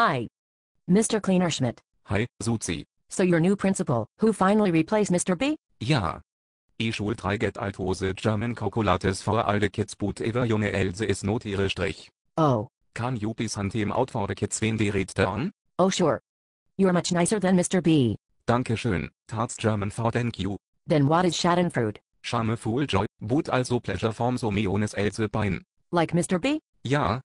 Hi. Mr. Kleinerschmidt. Hi, Suzi. So your new principal, who finally replaced Mr. B? Ja. Ich schul try get altose German calculates for all the kids but ever junge Else is not ihre Strich. Oh. Can you please hand him out for the kids when they return? Oh sure. You're much nicer than Mr. B. Dankeschön, that's German for thank you. Then what is Schadenfreude? Charme full joy, but also pleasure from so meones Else Bein. Like Mr. B? Ja,